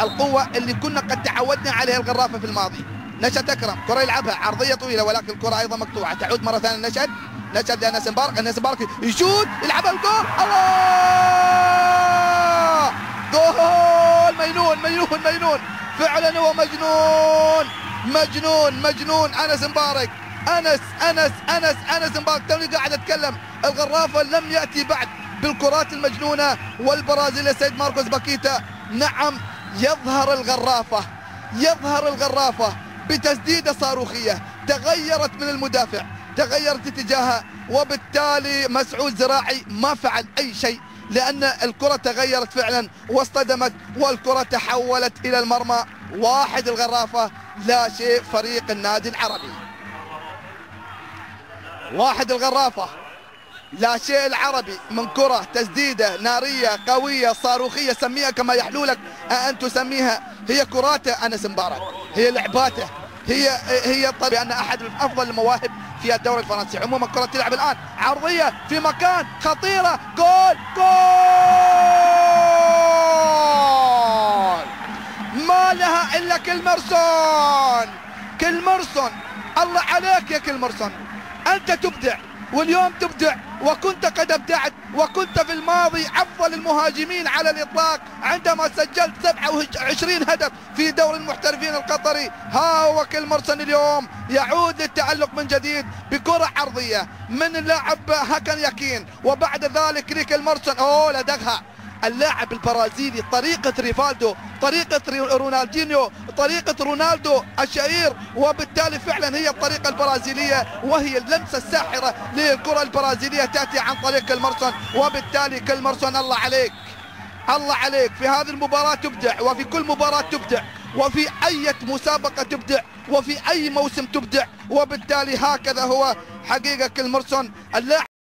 القوة اللي كنا قد تعودنا عليها الغرافة في الماضي. نشأت أكرم كرة يلعبها عرضية طويلة ولكن الكرة أيضا مقطوعة. تعود مرة ثانية نشأت. نشأت لأنس مبارك أنس مبارك يشوت يلعبها الجول. الله! جول! مجنون مجنون مجنون. فعلا هو مجنون. مجنون مجنون. أنس مبارك. أنس أنس أنس أنس مبارك. توني قاعد أتكلم. الغرافة لم يأتي بعد بالكرات المجنونة والبرازيلي سيد ماركوس باكيتا. نعم يظهر الغرافة يظهر الغرافة بتسديدة صاروخية تغيرت من المدافع تغيرت اتجاهها وبالتالي مسعود زراعي ما فعل أي شيء لأن الكرة تغيرت فعلا واصطدمت والكرة تحولت إلى المرمى. واحد الغرافة لا شيء فريق النادي العربي. واحد الغرافة. لا شيء العربي من كرة تسديدة نارية قوية صاروخية سميها كما يحلو لك أن تسميها. هي كراته أنس مبارك هي لعباته هي هي طبيعي أن أحد أفضل المواهب في الدوري الفرنسي. عموما كرة تلعب الآن عرضية في مكان خطيرة جول جول! ما لها إلا كلمرسون كلمرسون الله عليك يا كلمرسون أنت تبدع. واليوم تبدع وكنت قد أبدعت وكنت في الماضي أفضل المهاجمين على الإطلاق عندما سجلت 27 هدف في دوري المحترفين القطري. ها هو كلمرسون اليوم يعود للتألق من جديد بكرة عرضية من اللاعب هاكن يكين وبعد ذلك ريك المرسون أوه لدغها اللاعب البرازيلي طريقة ريفالدو طريقة رونالدينيو طريقة رونالدو الشهير وبالتالي فعلا هي الطريقة البرازيلية وهي اللمسة الساحرة للكرة البرازيلية تأتي عن طريق كلمرسون وبالتالي كلمرسون الله عليك الله عليك في هذه المباراة تبدع وفي كل مباراة تبدع وفي أي مسابقة تبدع وفي أي موسم تبدع وبالتالي هكذا هو حقيقة كلمرسون اللاعب